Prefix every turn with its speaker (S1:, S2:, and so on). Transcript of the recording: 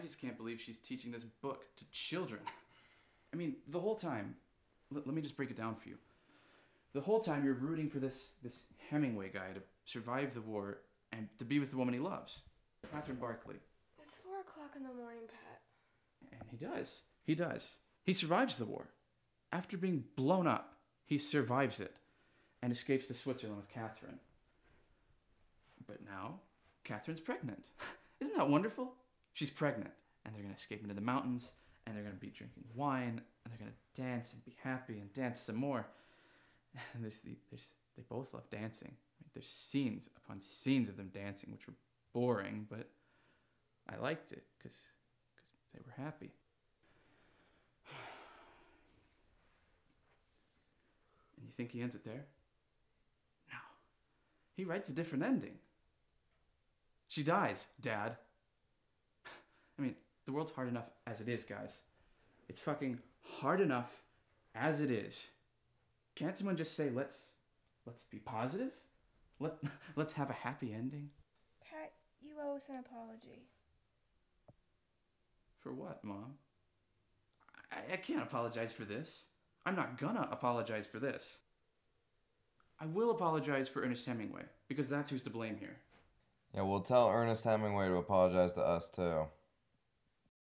S1: I just can't believe she's teaching this book to children. I mean, the whole time, let, let me just break it down for you. The whole time you're rooting for this, this Hemingway guy to survive the war and to be with the woman he loves, Catherine Barkley.
S2: It's four o'clock in the morning, Pat.
S1: And he does. He does. He survives the war. After being blown up, he survives it and escapes to Switzerland with Catherine. But now, Catherine's pregnant. Isn't that wonderful? She's pregnant, and they're going to escape into the mountains, and they're going to be drinking wine, and they're going to dance and be happy and dance some more. And there's the, there's, they both love dancing. There's scenes upon scenes of them dancing, which were boring, but I liked it because they were happy. And you think he ends it there? No. He writes a different ending. She dies, Dad. I mean, the world's hard enough as it is, guys. It's fucking hard enough as it is. Can't someone just say, let's let's be positive? Let let's have a happy ending?
S2: Pat, you owe us an apology.
S1: For what, Mom? I, I can't apologize for this. I'm not gonna apologize for this. I will apologize for Ernest Hemingway, because that's who's to blame here.
S3: Yeah, we'll tell Ernest Hemingway to apologize to us too.